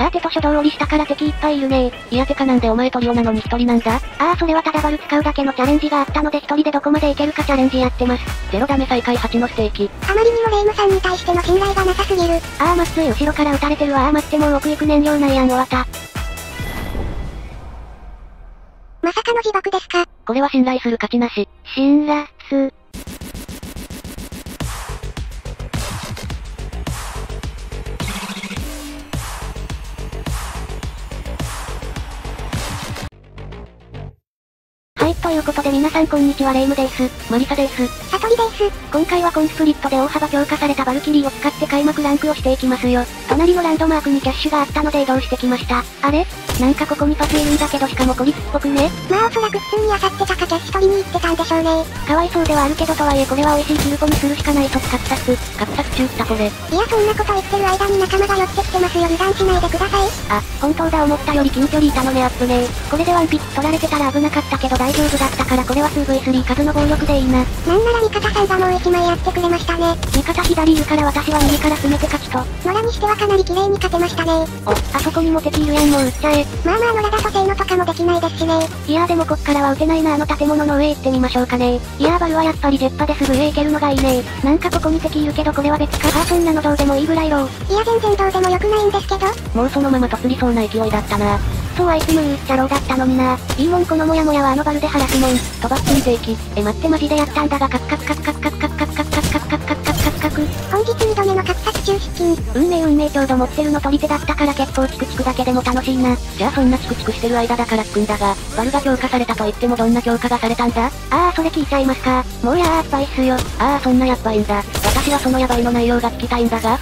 さーてと書道折りしたから敵いっぱいいるねいやてかなんでお前トリオなのに一人なんだ？ああそれはただバル使うだけのチャレンジがあったので一人でどこまでいけるかチャレンジやってます。ゼロダメ再開8のステーキ。あまりにもレイムさんに対しての信頼がなさすぎる。ああまっつい後ろから撃たれてるわあー待ってもう奥行く燃料ないやん終わった。まさかの自爆ですか？これは信頼する価値なし。辛辣。はということで皆さんこんにちはレイムです。マリサです。サトリです。今回はコンスプリットで大幅強化されたバルキリーを使って開幕ランクをしていきますよ。隣のランドマークにキャッシュがあったので移動してきました。あれ？なんかここにパスいるんだけどしかも孤立っぽくね？まあおそらく普通に漁ってたかキャッシュ取りに行ってたんでしょうね。かわいそうではあるけどとはいえこれは美味しいキルコにするしかない卒活殺。活殺中ったこれ。いやそんなこと言ってる間に仲間が寄ってきてますよ油断しないでください。あ、本当だ思ったより近距離いたのねアップねこれでワンピッチ取られてたら危なかったけど大丈夫だったからこれは 2V3 数の暴力でいいな。なんなら味方さんがもう一枚やってくれましたね。味方左いるから私は右から攻めて勝ちと。野良にしてはかなり綺麗に勝てましたね。お、あそこにも敵いるやんもう撃っちゃえ。まあまあ野良だと性能とかもできないですしね。いやーでもこっからは撃てないなあの建物の上行ってみましょうかねいやーバルはやっぱりジェッパですぐ上行けるのがいいねなんかここに敵いるけどこれは別かあーそんなのどうでもいいぐらいろいや全然どうでもよくないんですけど。もうそのまま突りそうな勢いだったな。そうあいつムーっちゃろうだったのにないいもんこのモヤモヤはあのバルで晴らすもん飛ばってみていき。え待ってマジでやったんだがカクカクカクカクカクカクカクカクカクカクカクカクカクカクカク本日2度目の格殺中出勤。運命運命ちょうど持ってるの取り手だったから結構チクチクだけでも楽しいな。じゃあそんなチクチクしてる間だから聞くんだが、バルが強化されたと言ってもどんな強化がされたんだ？あーそれ聞いちゃいますか。もうやーやっばいっすよ。ああそんなやっばいんだ。私はそのやばいの内容が聞きたいんだが、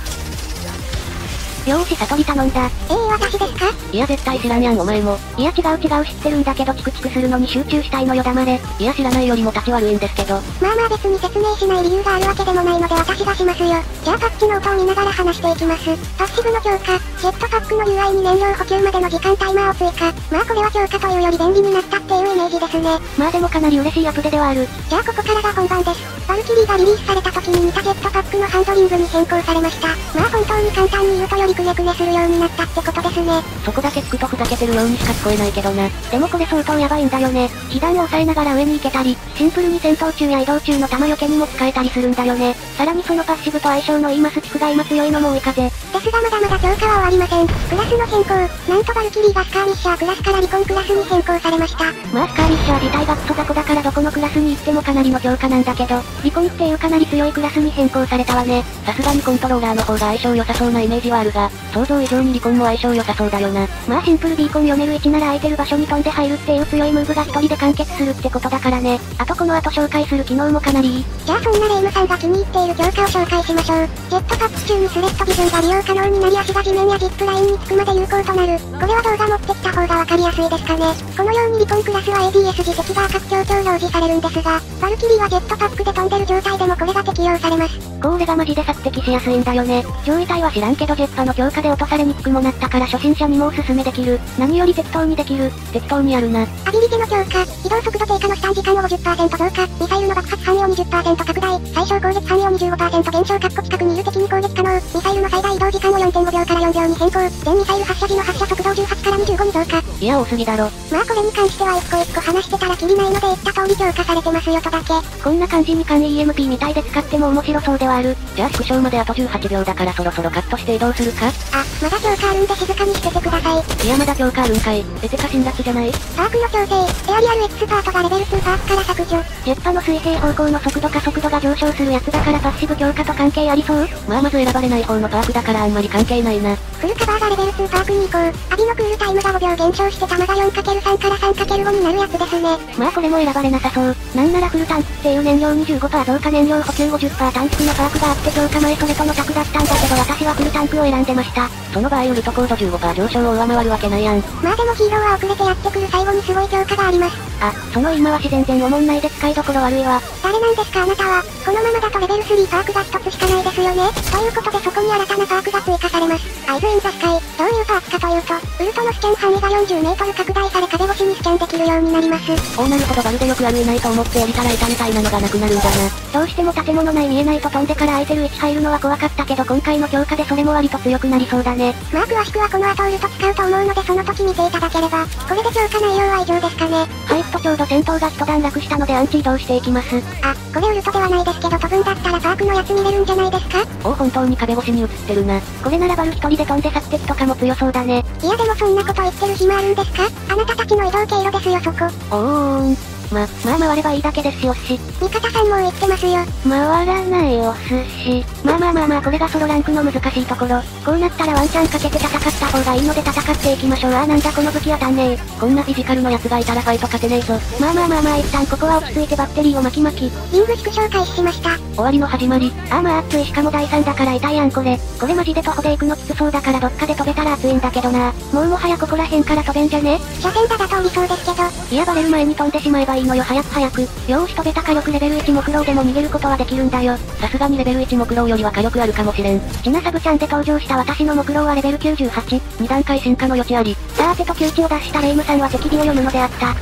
よーし悟り頼んだええー、私ですか？いや絶対知らんやんお前も。いや違う違う知ってるんだけどチクチクするのに集中したいのよ黙れいや知らないよりも立ち悪いんですけど。まあまあ別に説明しない理由があるわけでもないので私がしますよ。じゃあパッチノートを見ながら話していきます。パッシブの強化、ジェットパックの UI に燃料補給までの時間タイマーを追加。まあこれは強化というより便利になったっていうイメージですね。まあでもかなり嬉しいアップデではあるじゃあここからが本番です。バルキリーがリリースされた時に似たジェットパックのハンドリングに変更されました。まあ本当に簡単に言うとよりくねくねするようになったってことですね。そこだけ聞くとふざけてるようにしか聞こえないけどな。でもこれ相当やばいんだよね被弾を抑えながら上に行けたりシンプルに戦闘中や移動中の弾よけにも使えたりするんだよねさらにそのパッシブと相性のいいマスチフが今強いのも追い風ですがまだまだ強化は終わりません。クラスの変更、なんとバルキリーがスカーミッシャークラスからリコンクラスに変更されました。まあスカーミッシャー自体がクソ雑魚だからどこのクラスに行ってもかなりの強化なんだけどリコンっていうかなり強いクラスに変更されたわねさすがにコントローラーの方が相性良さそうなイメージはあるが、想像以上にリコンも相性良さそうだよな。まあシンプルビーコン読める位置なら空いてる場所に飛んで入るっていう強いムーブが一人で完結するってことだからねあとこの後紹介する機能もかなりいいじゃあそんな霊夢さんが気に入っている強化を紹介しましょう。ジェットパック中に Threat Vision が利用可能になり足が地面やジップラインにつくまで有効となる。これは動画持ってきた方がわかりやすいですかね。このようにリコンクラスは ADS 時敵が赤く強調表示されるんですが、バルキリーはジェットパックで飛んでる状態でもこれが適用されます。これがマジで索敵しやすいんだよね。上位帯は知らんけどジェッパの強化で落とされにくくもなったから初心者にもおすすめできる。何より適当にできる。適当にやるな。アビリティの強化、移動速度低下のスタン時間を50%増加、ミサイルの爆発範囲を20%拡大、最小攻撃範囲を25%減少かっこ近くにいる敵に攻撃可能、ミサイルの最大移動時間を4.5秒から4秒に変更、全ミサイル発射時の発射速度を18から25に増加。いや多すぎだろ。まあこれに関しては一個一個話してたらキリないので言った通り強化されてますよとだけ。こんな感じに間 EMP みたいで使っても面白そうではある。じゃあ縮小まであと18秒だからそろそろカットして移動するか？あ、まだ強化あるんで静かにしててください。いやまだ強化あるんかい。えてか辛辣じゃない？パークの調整、エアリアルエキスパートがレベル2パークから削除。ジェッパの水平方向の速度か速度が上昇するやつだからパッシブ強化と関係ありそう？まあまず選ばれない方のパークだからあんまり関係ないな。フルカバーがレベル2パークに移行。アビのクールタイムが5秒減少して弾が 4×3 から 3×5 になるやつですね。まあこれも選ばれなさそう。なんならフルタンクっていう燃料25%増加燃料補給50%タンクのパークがあって強化前それとの択だったんだけど私はフルタンクを選んでました。その場合ウルトコード15%上昇を上回るわけないやん。まあでもヒーローは遅れてやってくる最後にすごい強化があります。あ、その言い回し全然おもんないで使いどころ悪いわ。誰なんですかあなたは、このままだとレベル3パークが1つしかないですよね。ということでそこに新たなパークが追加されます。アイズ・イン・ザ・スカイ。どういうパークかというと、ウルトのスキャン範囲が40メートル拡大され壁越しにスキャンできるようになります。おーなるほどバルでよくあるいないと思ってやりたらいたみたいなのがなくなるんだな。どうしても建物内見えないと飛んでから空いてる位置入るのは怖かったけど今回の強化でそれも割と強くなりそうだね。まあ詳しくはこの後ウルト使うと思うのでその時見ていただければ、これで強化内容は以上ですかね。はいとちょうど戦闘が一段落したのでアンチ移動していきます。あ、これウルトではないですけど飛ぶんだったらパークのやつ見れるんじゃないですか？おー本当に壁越しに映ってるな。これならバル一人で飛んで殺敵とかも強そうだね。いやでもそんなこと言ってる暇あるんですか？あなたたちの移動経路ですよそこ。おーん。ま、まあ回ればいいだけですよし。味方さんも言ってますよ。回らないお寿司。まあまあまあまあこれがソロランクの難しいところ。こうなったらワンチャンかけて戦った方がいいので戦っていきましょう。あーなんだこの武器当たんねえ。こんなフィジカルのやつがいたらファイト勝てねえぞ。まあまあまあまあ一旦ここは落ち着いてバッテリーを巻き巻き。リング縮小開始しました。終わりの始まり。あーまあ熱いしかも第3だから痛いやんこれ。これマジで徒歩で行くのきつそうだからどっかで飛べたら熱いんだけどな。もうもはやここら辺から飛べんじゃね？車線だだと理想ですけど、いやバレる前に飛んでしまえばいいのよ早く早く。よーし飛べた火力レベル1木狼でも逃げることはできるんだよ。さすがにレベル1木狼よりは火力あるかもしれん。ちなサブちゃんで登場した私の木狼はレベル98。二段階進化の余地あり。さーてと窮地を脱したレイムさんは敵尾を読むのであった。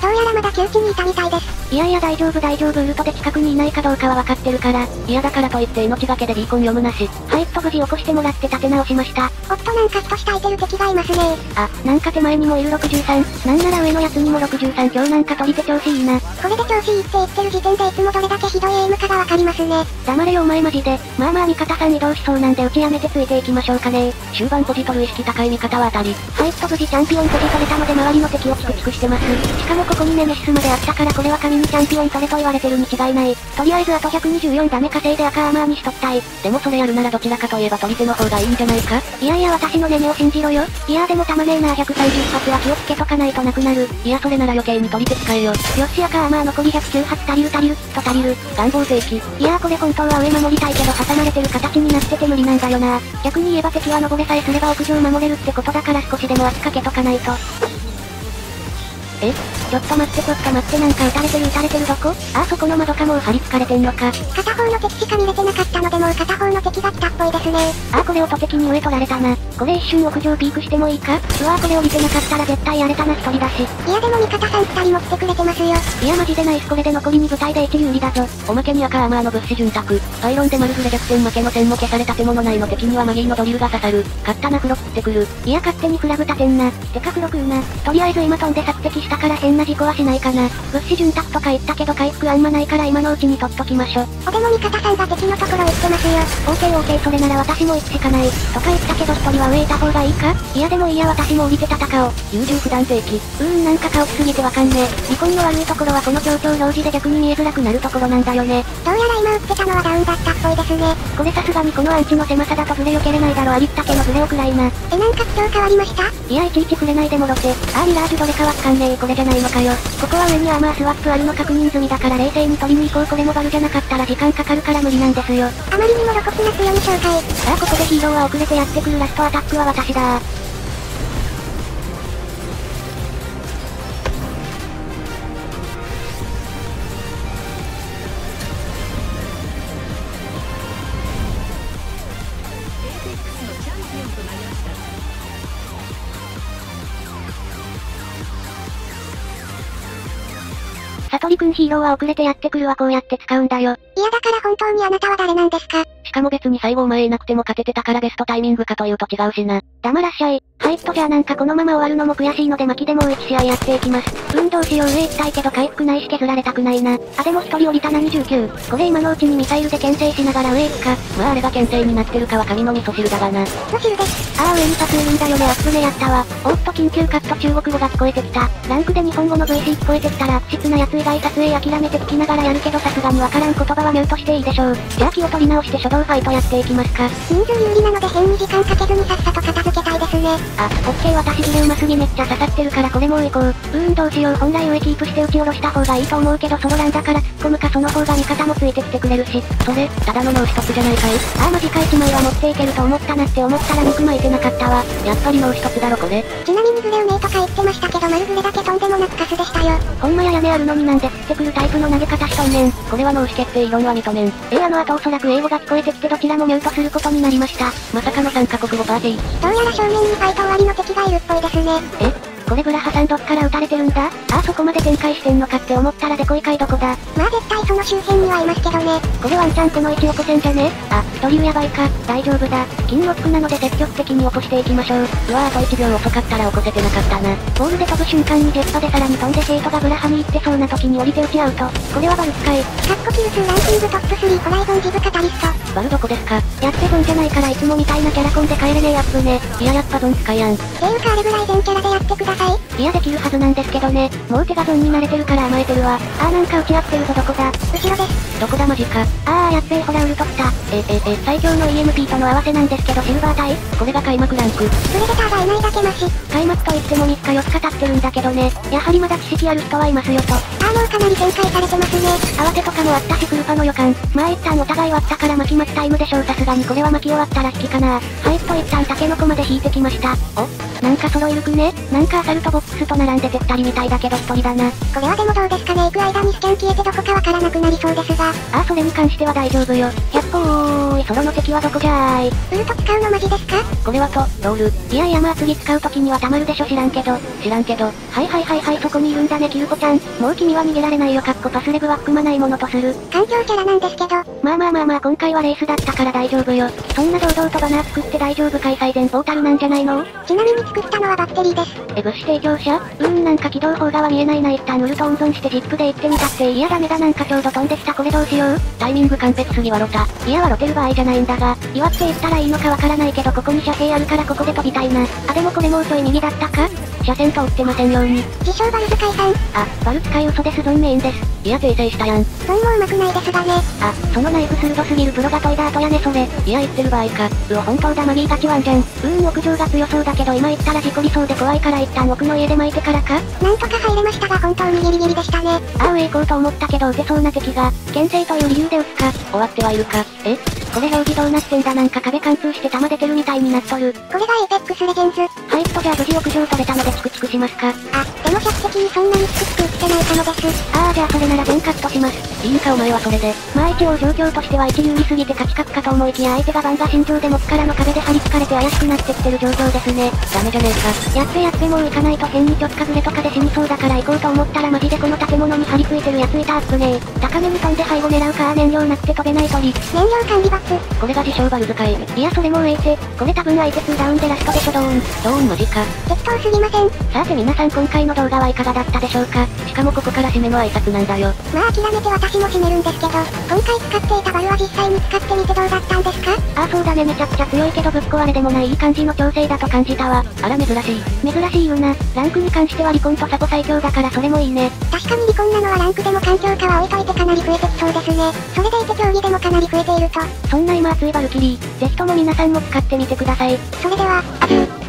どうやらまだ窮地にいたみたいです。いやいや大丈夫大丈夫ウルトで近くにいないかどうかは分かってるから。嫌だからといって命がけでビーコン読むなし。はいと無事起こしてもらって立て直しました。おっとなんか人下いてる敵がいますねあ、なんか手前にもいる63。なんなら上のやつにも63今日なんか取り手調子いいな。これで調子いいって言ってる時点でいつもどれだけひどいエイムかがわかりますね。黙れよお前マジで。まあまあ味方さん移動しそうなんでうちやめてついていきましょうかね終盤ポジ取る意識高い味方は当たり。はいと無事チャンピオンポジ取れたので周りの敵をチクチクしてます。しかもここにネメシスまであったからこれは神にチャンピオン取れと言われてるに違いない。とりあえずあと124ダメ稼いで赤アーマーにしときたい。でもそれやるならどちらかといえば取り手の方がいいんじゃないか？いやいや私のネメを信じろよ。いやでもたまねえな130発は気をつけとかないとなくなる。いやそれなら余計に取り手使えよ。よっし赤アーマー残り118足りる足りるきっと足りる。願望定期。いやーこれ本当は上守りたいけど挟まれてる形になってて無理なんだよな。逆に言えば敵は登れさえすれば屋上守れるってことだから少しでも圧かけとかないと。え？ちょっと待ってちょっと待ってなんか撃たれてる撃たれてるどこ？あーそこの窓かもう張り付かれてんのか。片方の敵しか見れてなかったのでもう片方の敵が来たっぽいですね。あーこれ音的に上取られたな。これ一瞬屋上ピークしてもいいか？うわーこれ降りてなかったら絶対やれたな一人だし。いやでも味方さん二人も来てくれてますよ。いやマジでナイスこれで残り2部隊で1有利だぞ。おまけに赤アーマーの物資潤沢。パイロンでマルフレ弱点負けの線も消された建物内の敵にはマギーのドリルが刺さる。勝ったなフロ食ってくる。いや勝手にフラグ立てんな。てかフロ食うな。とりあえず今飛んで殺敵したから変な事故はしないかな。物資潤沢とか言ったけど回復あんまないから今のうちに取っときましょ。おでも味方さんが敵のところ行ってますよ。オーケーオーケーそれなら私も行くしかない。とか言ったけど一人は上いた方がいいか？いやでもいいや私も降りて戦おう。優柔不断定期。うーんなんか顔きすぎてわかんねえ。離婚の悪いところはこの強調表示で逆に見えづらくなるところなんだよね。どうやら今撃ってたのはダウンだったっぽいですね。これさすがにこのアンチの狭さだと触れ避けれないだろありったけの触れをくらいな。えなんか口調変わりました？いやいちいち触れないでもろて。あーミラージュどれかわかんねえこれじゃないのかよ。ここは上にアーマースワップあるの確認済みだから冷静に取りに行こうこれもバルじゃなかったら時間かかるから無理なんですよ。あまりにも露骨な強み紹介。さあここでヒーローは遅れてやってくるラストアタックは私だサトリくんヒーローは遅れてやってくるわこうやって使うんだよ。いやだから本当にあなたは誰なんですか？しかも別に最後お前いなくても勝ててたからベストタイミングかというと違うしな。黙らっしゃい。はいっとじゃあなんかこのまま終わるのも悔しいので巻きでもう1試合やっていきます。うんどうしよう上行きたいけど回復ないし削られたくないな。あでも1人降りたな29。これ今のうちにミサイルで牽制しながら上行くか。まああれが牽制になってるかは神の味噌汁だがな。味噌汁です。ああ上にパスいるんだよねアップねやったわ。おっと緊急カット中国語が聞こえてきた。ランクで日本語の VC 聞こえてきたら悪質なやつ以外撮影諦めて聞きながらやるけどさすがにわからん言葉はミュートしていいでしょう。じゃあ気を取り直して初動ファイトやっていきますか。人数有利なので変に時間かけずにさっさと片付けたいですね。ね。あ、オッケー私ギレうますぎめっちゃ刺さってるからこれもう行こう。うーんどうしよう本来上キープして打ち下ろした方がいいと思うけどソロランだから突っ込むかその方が味方もついてきてくれるし。それ、ただのノー一つじゃないかいあーマジか1枚は持っていけると思ったなって思ったら6枚いけなかったわ。やっぱりノー一つだろこれ。ちなみにグレうめえとか言ってましたけど丸グレだけとんでもなくカスでしたよ。ほんまや屋根あるのになんで降ってくるタイプの投げ方しとんねん。これは脳死決定異論は認めん。えー、あの後おそらく英語が聞こえてきてどちらもミュートすることになりました。まさかの3カ国語パーティー。どうやら正面にファイト終わりの敵がいるっぽいですね。え？これブラハさんどっから撃たれてるんだ？ああそこまで展開してんのかって思ったらデコイかいどこだ？まあ絶対その周辺にはいますけどね。これワンチャンこの位置起こせんじゃね？あ、ドリューやばいか、大丈夫だ。金のつくなので積極的に起こしていきましょう。うわあと1秒遅かったら起こせてなかったな。ボールで飛ぶ瞬間にジェットでさらに飛んでシェイトがブラハに行ってそうな時に降りて打ちアウト。これはバル使い。カッコキル数ランキングトップ3ホライゾンジブカタリスト。バルどこですか？やってゾンじゃないからいつもみたいなキャラコンで帰れねえアップね。いややっぱゾン使いやん。ていうかあれぐらい全キャラでやってください。いやできるはずなんですけどね。もう手がゾンに慣れてるから甘えてるわ。あーなんか打ち合ってるぞどこだ。後ろです。どこだマジか。あーやっべえほらウルト来た。え、え、え、最強の EMP との合わせなんですけどシルバー隊？これが開幕ランク。プレデターがいないだけマシ。開幕といっても3日4日経ってるんだけどね。やはりまだ知識ある人はいますよと。あーもうかなり展開されてますね。慌てとかもあったしクルパの予感。まあ一旦お互い割ったから巻き巻きタイムでしょうさすがにこれは巻き終わったら引きかな。はいっと一旦タケノコまで引いてきました。おなんか揃えるくね？なんかアサルトボックスと並んでて二人みたいだけど一人だな。これはでもどうですか？ね行く間にスキャン消えてどこかわからなくなりそうですが。ああそれに関しては大丈夫よ。100歩ーいソロの敵はどこじゃーい。ウルト使うのマジですか？これはと、ロール。いやいやまあ次使う時にはたまるでしょ知らんけど。知らんけど。はいはいはいはいそこにいるんだねキルコちゃん。もう君は逃げられないよかっこパスレブは含まないものとする。環境キャラなんですけど。まあまあまあまあ今回はレースだったから大丈夫よ。そんな堂々とバナー作って大丈夫開催前ポータルなんじゃないの？ちなみに作ったのはバッテリーです。え物資提供者うーんなんか起動砲がは見えないな。一旦ウルト温存してジップで行ってみたって。いやダメだ。なんかちょうど飛んできた。これどうしよう？タイミング完璧。すぎはロタ。いやはロテる場合じゃないんだが、岩って言ったらいいのかわからないけどここに遮蔽あるからここで飛びたいな。あでもこれも遅い右だったか？射線通ってませんように。自称バル使いさん。あ、バル使い嘘です。ゾンメインです。いや訂正したやん。ゾンも上手くないですがね。あ、そのナイフ鋭すぎる。プロが研いだ後やねそれ。いや言ってる。場合か。うお本当だマギーガチワンじゃん。うーん屋上が強そうだけど今行ったら事故りそうで怖いから一旦奥の家で巻いてからかなんとか入れましたが本当にギリギリでしたね。あー上行こうと思ったけど撃てそうな敵が、牽制という理由で撃つか。終わってはいるか。え？これ表示どうなってんだなんか壁貫通して弾出てるみたいになっとる。これが Apex Legends。はいっとじゃあ無事屋上取れたのでチクチクしますか。あ、でも客的にそんなにチクチク打ってないかもです。あーじゃあそれなら全カットします。いいんかお前はそれで。まあ一応状況としては一流に過ぎて勝ち確かと思いきや相手がバンが心情で持つからの壁で張り付かれて怪しくなってきてる状況ですね。ダメじゃねえか。やっべやっべもう行かないと変にちょっかずれとかで死にそうだから行こうと思ったらマジでこの建物に張り付いてるやついたアップねー。高めに飛んで背後狙うか燃料なくて飛べない鳥。燃料管理バツ。これが自称バル使い。いやそれもうええて。これ多分相手2ダウンでラストでしょドーン。ドーンマジか。適当すぎません。さて皆さん今回の動画はいかがだったでしょうか？しかもここから締めの挨拶なんだよ。まあ諦めて私も締めるんですけど、今回使っていたバルは実際に使ってみてどうだったんですか？ああそうだねめちゃくちゃ強いけどぶっ壊れでもないいい感じの調整だと感じたわ。あら珍しい。珍しいよな。ランクに関してはリコンとサポ最強だからそれもいいね。確かにリコンなのはランクでも環境下は置いといてかなり増えてきそうですね。それでいて競技でもかなり増えていると。そんな今熱いバルキリー、ぜひとも皆さんも使ってみてください。それでは、